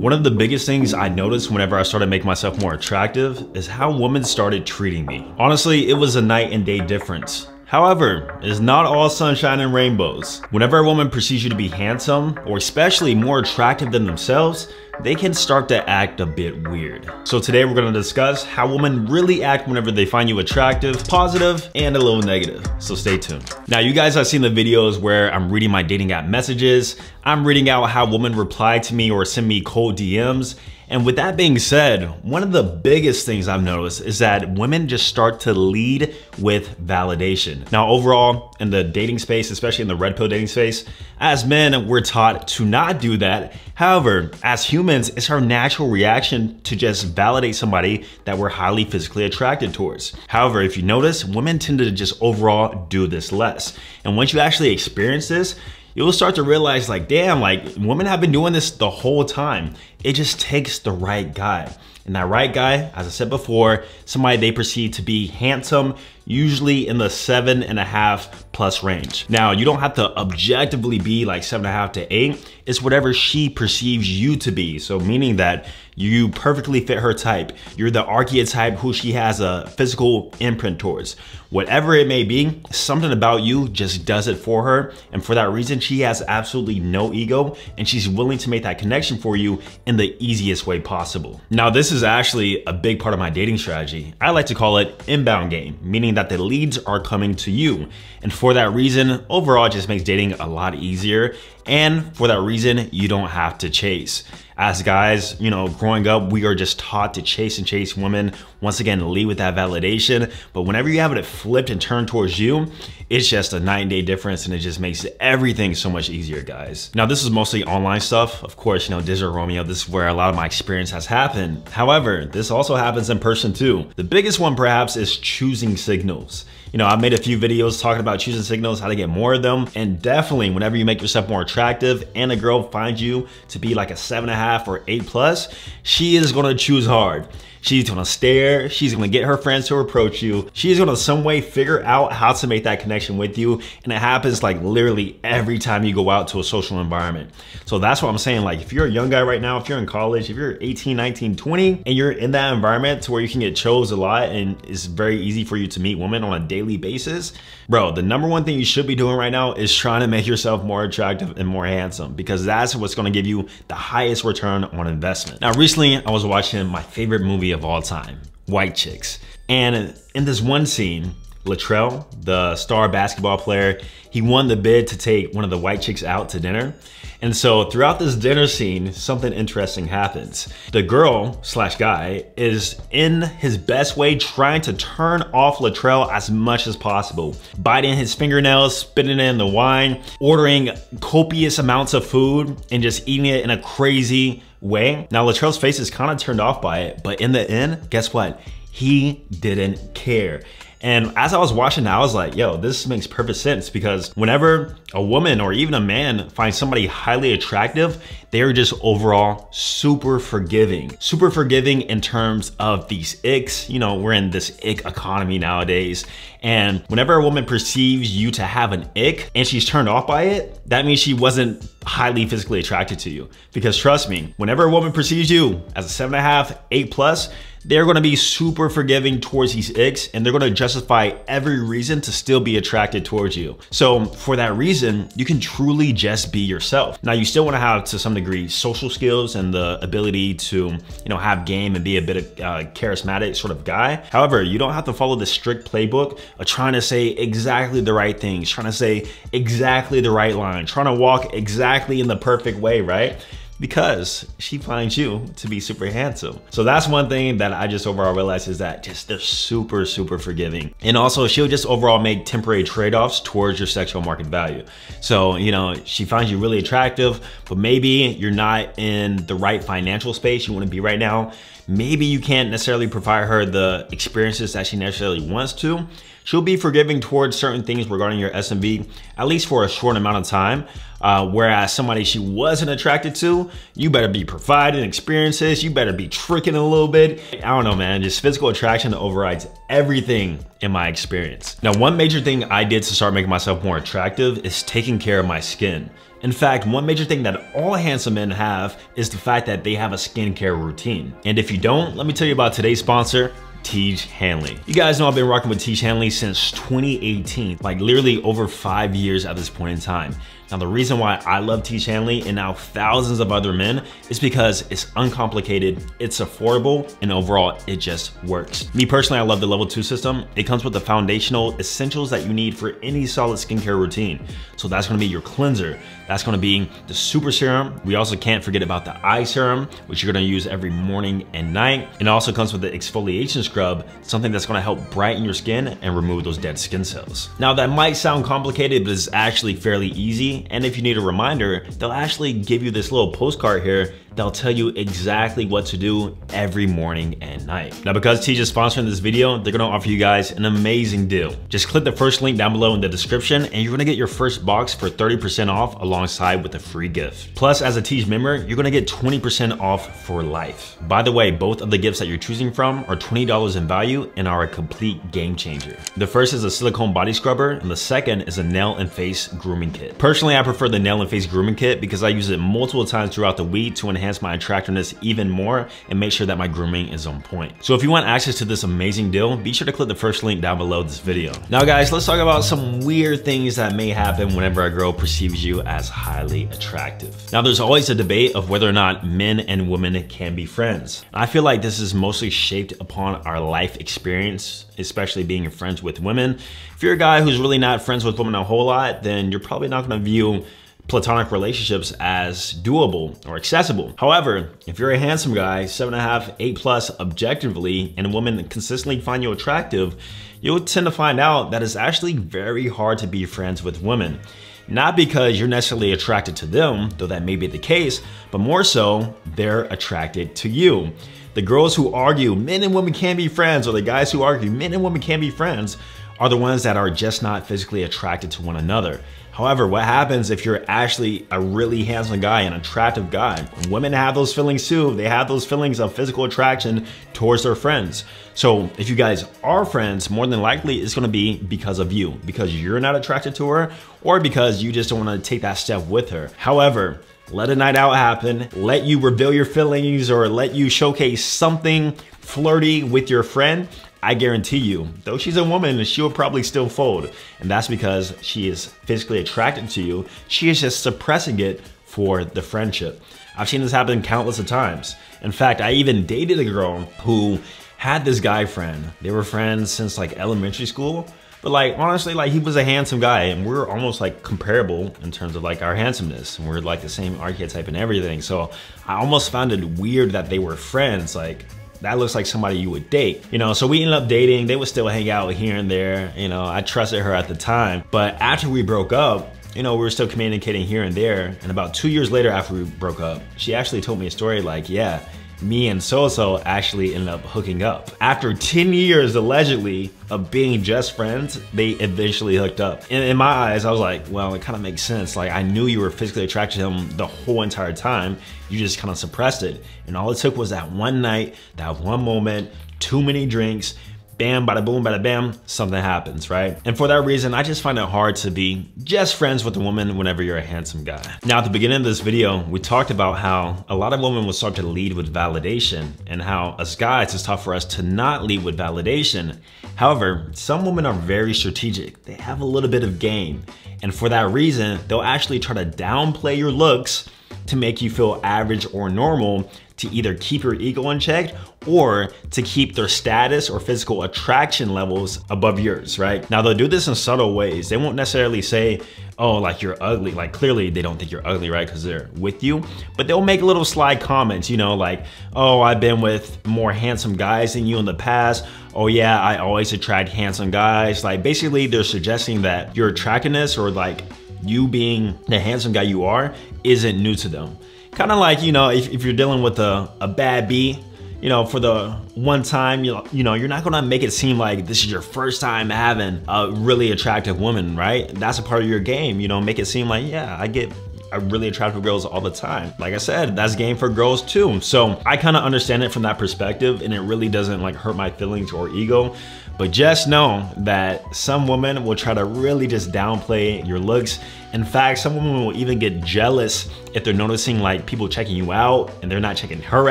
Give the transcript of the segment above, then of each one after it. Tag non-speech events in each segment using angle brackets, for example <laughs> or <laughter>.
One of the biggest things I noticed whenever I started making myself more attractive is how women started treating me. Honestly, it was a night and day difference. However, it's not all sunshine and rainbows. Whenever a woman perceives you to be handsome, or especially more attractive than themselves, they can start to act a bit weird. So today we're gonna discuss how women really act whenever they find you attractive, positive, and a little negative. So stay tuned. Now you guys have seen the videos where I'm reading my dating app messages, I'm reading out how women reply to me or send me cold DMs, and with that being said, one of the biggest things I've noticed is that women just start to lead with validation. Now, overall, in the dating space, especially in the red pill dating space, as men, we're taught to not do that. However, as humans, it's our natural reaction to just validate somebody that we're highly physically attracted towards. However, if you notice, women tend to just overall do this less. And once you actually experience this, you'll start to realize like, damn, like women have been doing this the whole time. It just takes the right guy. And that right guy, as I said before, somebody they perceive to be handsome, usually in the seven and a half plus range. Now, you don't have to objectively be like seven and a half to eight. It's whatever she perceives you to be. So meaning that you perfectly fit her type. You're the archetype who she has a physical imprint towards. Whatever it may be, something about you just does it for her. And for that reason, she has absolutely no ego and she's willing to make that connection for you in the easiest way possible. Now, this is actually a big part of my dating strategy. I like to call it inbound game, meaning that the leads are coming to you. And for that reason, overall, it just makes dating a lot easier. And for that reason, you don't have to chase. As guys, you know, growing up, we are just taught to chase and chase women. Once again, lead with that validation. But whenever you have it flipped and turned towards you, it's just a night and day difference and it just makes everything so much easier, guys. Now, this is mostly online stuff. Of course, you know, Digital Romeo, this is where a lot of my experience has happened. However, this also happens in person too. The biggest one perhaps is choosing signals. You know, I've made a few videos talking about choosing signals, how to get more of them. And definitely whenever you make yourself more attractive and a girl finds you to be like a seven and a half or eight plus, she is gonna choose hard. She's gonna stare, she's gonna get her friends to approach you. She's gonna some way figure out how to make that connection with you. And it happens like literally every time you go out to a social environment. So that's what I'm saying. Like if you're a young guy right now, if you're in college, if you're 18, 19, 20, and you're in that environment to where you can get chose a lot and it's very easy for you to meet women on a daily basis, bro, the number one thing you should be doing right now is trying to make yourself more attractive and more handsome because that's what's gonna give you the highest return on investment. Now, recently I was watching my favorite movie of all time, White Chicks. And in this one scene, Latrell, the star basketball player, he won the bid to take one of the white chicks out to dinner. And so throughout this dinner scene, something interesting happens. The girl slash guy is in his best way trying to turn off Latrell as much as possible. Biting his fingernails, spitting in the wine, ordering copious amounts of food and just eating it in a crazy way. Now Latrell's face is kind of turned off by it, but in the end, guess what? He didn't care. And as I was watching I was like, yo, this makes perfect sense because whenever a woman or even a man finds somebody highly attractive, they are just overall super forgiving. Super forgiving in terms of these icks. You know, we're in this ick economy nowadays. And whenever a woman perceives you to have an ick and she's turned off by it, that means she wasn't highly physically attracted to you. Because trust me, whenever a woman perceives you as a seven and a half, eight plus, they're gonna be super forgiving towards these icks and they're gonna justify every reason to still be attracted towards you. So for that reason, you can truly just be yourself. Now you still wanna have to some degree social skills and the ability to you know have game and be a bit of uh, charismatic sort of guy. However, you don't have to follow the strict playbook of trying to say exactly the right things, trying to say exactly the right line, trying to walk exactly in the perfect way, right? Because she finds you to be super handsome. So that's one thing that I just overall realized is that just they're super, super forgiving. And also she'll just overall make temporary trade-offs towards your sexual market value. So, you know, she finds you really attractive, but maybe you're not in the right financial space you wanna be right now. Maybe you can't necessarily provide her the experiences that she necessarily wants to, she'll be forgiving towards certain things regarding your SMV, at least for a short amount of time. Uh, whereas somebody she wasn't attracted to, you better be providing experiences, you better be tricking a little bit. I don't know, man, just physical attraction overrides everything in my experience. Now, one major thing I did to start making myself more attractive is taking care of my skin. In fact, one major thing that all handsome men have is the fact that they have a skincare routine. And if you don't, let me tell you about today's sponsor, Tiege Hanley. You guys know I've been rocking with Tiege Hanley since 2018, like literally over five years at this point in time. Now, the reason why I love Tiege Hanley and now thousands of other men is because it's uncomplicated, it's affordable, and overall, it just works. Me personally, I love the level two system. It comes with the foundational essentials that you need for any solid skincare routine. So that's gonna be your cleanser. That's gonna be the super serum. We also can't forget about the eye serum, which you're gonna use every morning and night. It also comes with the exfoliation scrub, something that's gonna help brighten your skin and remove those dead skin cells. Now that might sound complicated, but it's actually fairly easy and if you need a reminder, they'll actually give you this little postcard here They'll tell you exactly what to do every morning and night. Now, because Tiege is sponsoring this video, they're gonna offer you guys an amazing deal. Just click the first link down below in the description and you're gonna get your first box for 30% off alongside with a free gift. Plus, as a Tiege member, you're gonna get 20% off for life. By the way, both of the gifts that you're choosing from are $20 in value and are a complete game changer. The first is a silicone body scrubber and the second is a nail and face grooming kit. Personally, I prefer the nail and face grooming kit because I use it multiple times throughout the week to enhance enhance my attractiveness even more and make sure that my grooming is on point. So if you want access to this amazing deal, be sure to click the first link down below this video. Now guys, let's talk about some weird things that may happen whenever a girl perceives you as highly attractive. Now there's always a debate of whether or not men and women can be friends. I feel like this is mostly shaped upon our life experience, especially being friends with women. If you're a guy who's really not friends with women a whole lot, then you're probably not gonna view platonic relationships as doable or accessible. However, if you're a handsome guy, seven and a half, eight plus objectively, and a woman consistently find you attractive, you'll tend to find out that it's actually very hard to be friends with women. Not because you're necessarily attracted to them, though that may be the case, but more so, they're attracted to you. The girls who argue men and women can't be friends, or the guys who argue men and women can't be friends, are the ones that are just not physically attracted to one another. However, what happens if you're actually a really handsome guy, an attractive guy? Women have those feelings too. They have those feelings of physical attraction towards their friends. So if you guys are friends, more than likely it's gonna be because of you, because you're not attracted to her or because you just don't wanna take that step with her. However, let a night out happen, let you reveal your feelings or let you showcase something flirty with your friend, I guarantee you, though she's a woman, she will probably still fold. And that's because she is physically attracted to you. She is just suppressing it for the friendship. I've seen this happen countless of times. In fact, I even dated a girl who had this guy friend. They were friends since like elementary school. But like honestly, like he was a handsome guy and we're almost like comparable in terms of like our handsomeness. And we're like the same archetype and everything. So I almost found it weird that they were friends. Like that looks like somebody you would date. You know, so we ended up dating. They would still hang out here and there. You know, I trusted her at the time. But after we broke up, you know, we were still communicating here and there. And about two years later after we broke up, she actually told me a story like, yeah, me and So-So actually ended up hooking up. After 10 years, allegedly, of being just friends, they eventually hooked up. And in my eyes, I was like, well, it kind of makes sense. Like, I knew you were physically attracted to him the whole entire time. You just kind of suppressed it. And all it took was that one night, that one moment, too many drinks, bam, bada boom, bada bam, something happens, right? And for that reason, I just find it hard to be just friends with a woman whenever you're a handsome guy. Now, at the beginning of this video, we talked about how a lot of women will start to lead with validation and how as guys, it's tough for us to not lead with validation. However, some women are very strategic. They have a little bit of game. And for that reason, they'll actually try to downplay your looks to make you feel average or normal to either keep your ego unchecked or to keep their status or physical attraction levels above yours, right? Now they'll do this in subtle ways. They won't necessarily say, oh, like you're ugly. Like clearly they don't think you're ugly, right? Because they're with you. But they'll make little sly comments, you know, like, oh, I've been with more handsome guys than you in the past. Oh yeah, I always attract handsome guys. Like basically they're suggesting that your attractiveness or like you being the handsome guy you are isn't new to them. Kind of like, you know, if, if you're dealing with a, a bad B, you know, for the one time, you know, you know, you're not gonna make it seem like this is your first time having a really attractive woman, right? That's a part of your game, you know, make it seem like, yeah, I get really attractive girls all the time. Like I said, that's game for girls too. So I kind of understand it from that perspective and it really doesn't like hurt my feelings or ego. But just know that some women will try to really just downplay your looks. In fact, some women will even get jealous if they're noticing like people checking you out and they're not checking her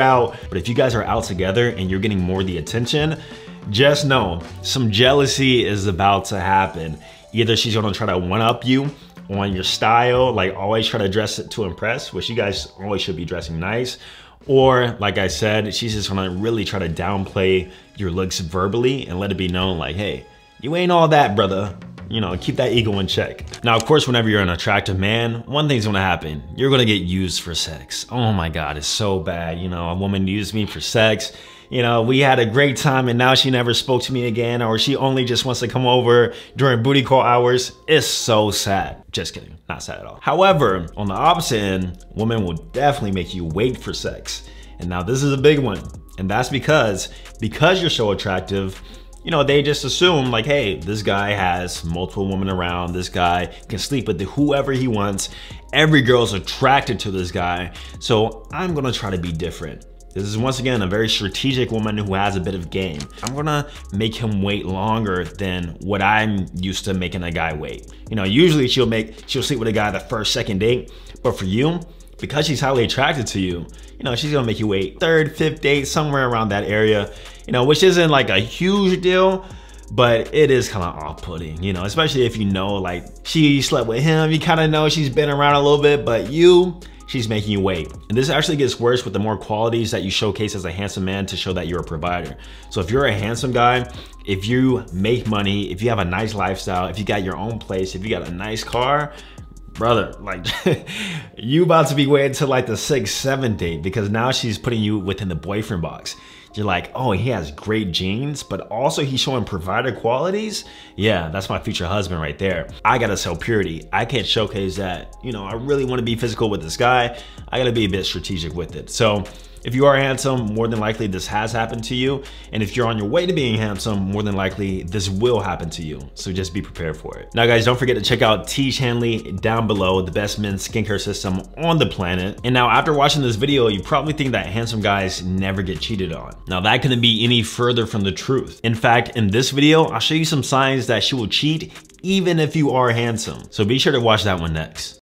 out. But if you guys are out together and you're getting more the attention, just know some jealousy is about to happen. Either she's gonna try to one up you on your style, like always try to dress it to impress, which you guys always should be dressing nice. Or like I said, she's just gonna really try to downplay your looks verbally and let it be known like, hey, you ain't all that, brother. You know, keep that ego in check. Now, of course, whenever you're an attractive man, one thing's gonna happen. You're gonna get used for sex. Oh my God, it's so bad. You know, a woman used me for sex you know, we had a great time and now she never spoke to me again or she only just wants to come over during booty call hours. It's so sad. Just kidding, not sad at all. However, on the opposite end, women will definitely make you wait for sex. And now this is a big one. And that's because, because you're so attractive, you know, they just assume like, hey, this guy has multiple women around. This guy can sleep with whoever he wants. Every girl's attracted to this guy. So I'm gonna try to be different. This is once again a very strategic woman who has a bit of game. I'm gonna make him wait longer than what I'm used to making a guy wait. You know, usually she'll make, she'll sleep with a guy the first, second date, but for you, because she's highly attracted to you, you know, she's gonna make you wait third, fifth date, somewhere around that area, you know, which isn't like a huge deal, but it is kind of off-putting, you know, especially if you know like she slept with him, you kind of know she's been around a little bit, but you, she's making you wait. And this actually gets worse with the more qualities that you showcase as a handsome man to show that you're a provider. So if you're a handsome guy, if you make money, if you have a nice lifestyle, if you got your own place, if you got a nice car, brother, like <laughs> you about to be waiting till like the sixth, seventh date because now she's putting you within the boyfriend box you're like, oh, he has great genes, but also he's showing provider qualities. Yeah, that's my future husband right there. I gotta sell purity. I can't showcase that, you know, I really wanna be physical with this guy. I gotta be a bit strategic with it. So if you are handsome, more than likely this has happened to you. And if you're on your way to being handsome, more than likely this will happen to you. So just be prepared for it. Now guys, don't forget to check out Tiege Hanley down below, the best men's skincare system on the planet. And now after watching this video, you probably think that handsome guys never get cheated on. Now that couldn't be any further from the truth. In fact, in this video, I'll show you some signs that she will cheat even if you are handsome. So be sure to watch that one next.